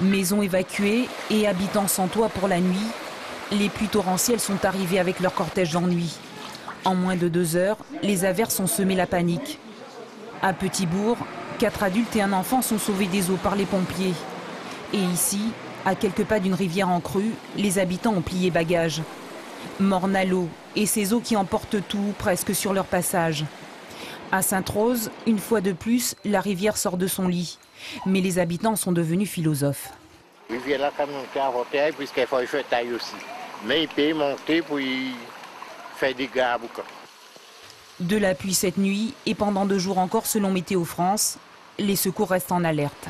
Maisons évacuées et habitants sans toit pour la nuit, les pluies torrentielles sont arrivées avec leur cortège d'ennui. En moins de deux heures, les averses ont semé la panique. À Petitbourg, quatre adultes et un enfant sont sauvés des eaux par les pompiers. Et ici, à quelques pas d'une rivière en crue, les habitants ont plié bagages. L'eau et ces eaux qui emportent tout presque sur leur passage. À Sainte-Rose, une fois de plus, la rivière sort de son lit. Mais les habitants sont devenus philosophes. Il vient là comme un carreau puisqu'il faut faire taille aussi. Mais il peut monter pour faire des gars à boucan. De la pluie cette nuit et pendant deux jours encore selon Météo France, les secours restent en alerte.